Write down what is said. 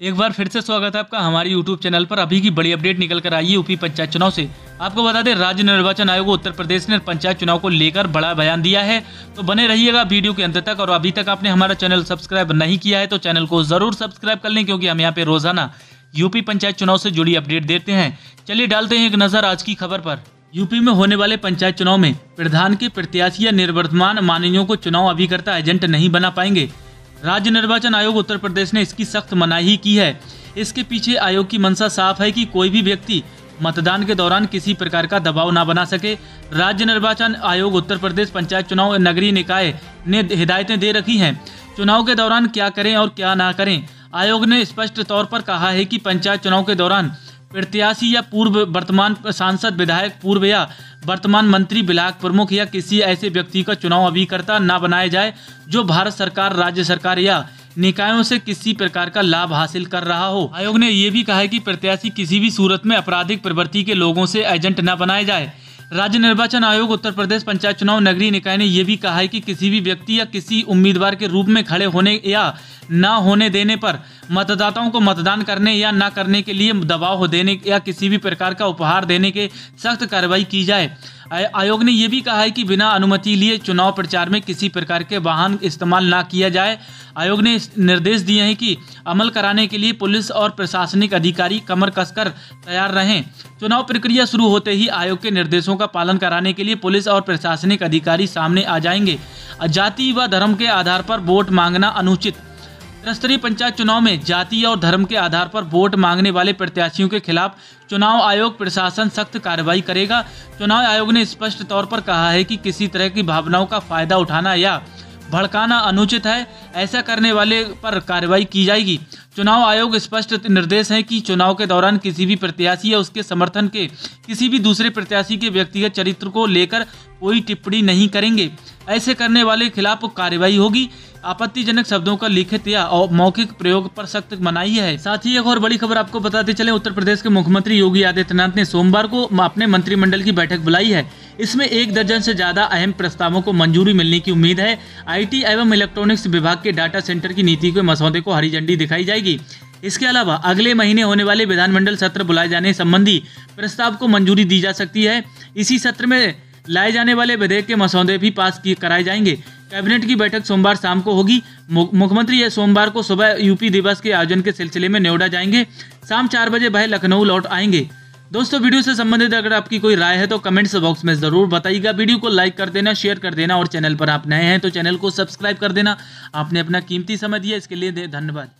एक बार फिर से स्वागत है आपका हमारे YouTube चैनल पर। अभी की बड़ी अपडेट निकल कर आई है यूपी पंचायत चुनाव से। आपको बता दें, राज्य निर्वाचन आयोग उत्तर प्रदेश ने पंचायत चुनाव को लेकर बड़ा बयान दिया है। तो बने रहिएगा वीडियो के अंत तक और अभी तक आपने हमारा चैनल सब्सक्राइब नहीं किया है तो चैनल को ज़रूर सब्सक्राइब कर लें क्योंकि हम यहाँ पे रोज़ाना यूपी पंचायत चुनाव से जुड़ी अपडेट देते हैं। चलिए डालते हैं एक नज़र आज की खबर पर। यूपी में होने वाले पंचायत चुनाव में प्रधान के प्रत्याशी या निर्वर्तमान माननीयों को चुनाव अभिकर्ता एजेंट नहीं बना पाएँगे। राज्य निर्वाचन आयोग उत्तर प्रदेश ने इसकी सख्त मनाही की है। इसके पीछे आयोग की मंशा साफ़ है कि कोई भी व्यक्ति मतदान के दौरान किसी प्रकार का दबाव ना बना सके। राज्य निर्वाचन आयोग उत्तर प्रदेश पंचायत चुनाव नगरीय निकाय ने हिदायतें दे रखी हैं। चुनाव के दौरान क्या करें और क्या ना करें, आयोग ने स्पष्ट तौर पर कहा है कि पंचायत चुनाव के दौरान प्रत्याशी या पूर्व वर्तमान सांसद, विधायक, पूर्व या वर्तमान मंत्री ब्लाक प्रमुख या किसी ऐसे व्यक्ति का चुनाव अभिकर्ता न बनाया जाए, जो भारत सरकार, राज्य सरकार या निकायों से किसी प्रकार का लाभ हासिल कर रहा हो। आयोग ने ये भी कहा है कि प्रत्याशी किसी भी सूरत में आपराधिक प्रवृत्ति के लोगों से एजेंट न बनाए जाए। राज्य निर्वाचन आयोग, उत्तर प्रदेश पंचायत चुनाव, नगरीय निकाय ने यह भी कहा है कि किसी भी व्यक्ति या किसी उम्मीदवार के रूप में खड़े होने या न होने देने पर मतदाताओं को मतदान करने या न करने के लिए दबाव देने या किसी भी प्रकार का उपहार देने के सख्त कार्रवाई की जाए। आयोग ने यह भी कहा है कि बिना अनुमति लिए चुनाव प्रचार में किसी प्रकार के वाहन इस्तेमाल ना किया जाए। आयोग ने निर्देश दिए हैं कि अमल कराने के लिए पुलिस और प्रशासनिक अधिकारी कमर कसकर तैयार रहें। चुनाव प्रक्रिया शुरू होते ही आयोग के निर्देशों का पालन कराने के लिए पुलिस और प्रशासनिक अधिकारी सामने आ जाएँगे। जाति व धर्म के आधार पर वोट मांगना अनुचित। त्रिस्तरीय पंचायत चुनाव में जाति और धर्म के आधार पर वोट मांगने वाले प्रत्याशियों के खिलाफ चुनाव आयोग प्रशासन सख्त कार्रवाई करेगा। चुनाव आयोग ने स्पष्ट तौर पर कहा है कि किसी तरह की भावनाओं का फ़ायदा उठाना या भड़काना अनुचित है। ऐसा करने वाले पर कार्रवाई की जाएगी। चुनाव आयोग स्पष्ट निर्देश है कि चुनाव के दौरान किसी भी प्रत्याशी या उसके समर्थन के किसी भी दूसरे प्रत्याशी के व्यक्तिगत चरित्र को लेकर कोई टिप्पणी नहीं करेंगे। ऐसे करने वाले खिलाफ कार्रवाई होगी। आपत्तिजनक शब्दों का लिखित या मौखिक प्रयोग पर सख्त मनाही है। साथ ही एक और बड़ी खबर आपको बताते चले, उत्तर प्रदेश के मुख्यमंत्री योगी आदित्यनाथ ने सोमवार को अपने मंत्रिमंडल की बैठक बुलाई है। इसमें एक दर्जन से ज़्यादा अहम प्रस्तावों को मंजूरी मिलने की उम्मीद है। आईटी एवं इलेक्ट्रॉनिक्स विभाग के डाटा सेंटर की नीति के मसौदे को हरी झंडी दिखाई जाएगी। इसके अलावा अगले महीने होने वाले विधानमंडल सत्र बुलाए जाने संबंधी प्रस्ताव को मंजूरी दी जा सकती है। इसी सत्र में लाए जाने वाले विधेयक के मसौदे भी पास कराए जाएँगे। कैबिनेट की बैठक सोमवार शाम को होगी। मुख्यमंत्री यह सोमवार को सुबह यूपी दिवस के आयोजन के सिलसिले में नोएडा जाएँगे। शाम चार बजे वह लखनऊ लौट आएँगे। दोस्तों, वीडियो से संबंधित अगर आपकी कोई राय है तो कमेंट्स बॉक्स में ज़रूर बताइएगा। वीडियो को लाइक कर देना, शेयर कर देना और चैनल पर आप नए हैं तो चैनल को सब्सक्राइब कर देना। आपने अपना कीमती समय दिया, इसके लिए धन्यवाद।